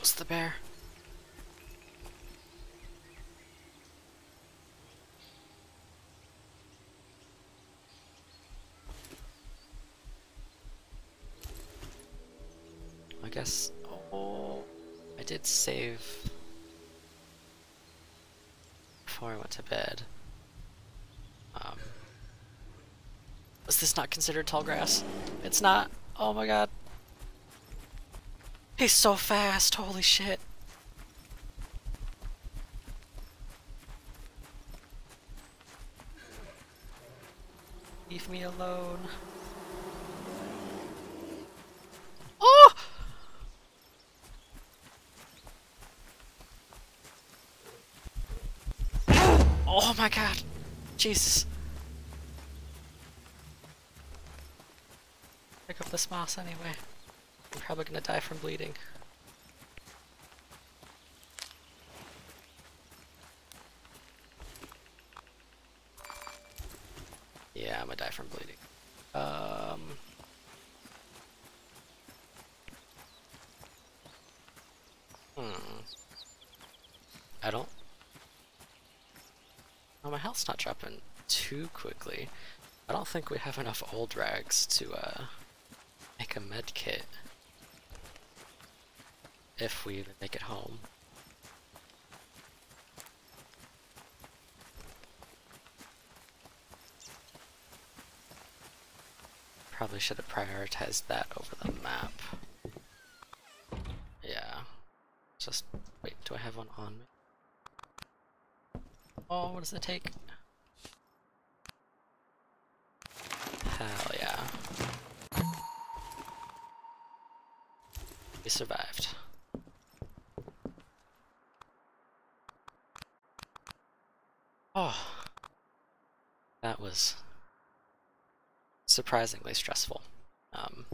It's the bear. I guess. Oh, I did save before I went to bed. Um, was this not considered tall grass? It's not. Oh my god. He's so fast, holy shit. Leave me alone. Oh! Oh my god. Jesus. Pick up this moss anyway. Probably gonna die from bleeding. Yeah, I'm gonna die from bleeding. Um. Hmm. I don't. Oh, my health's not dropping too quickly. I don't think we have enough old rags to uh, make a med kit if we even make it home. Probably should have prioritized that over the map. Yeah. Just wait, do I have one on me? Oh, what does it take? Hell yeah. We survived. Oh. That was surprisingly stressful. Um,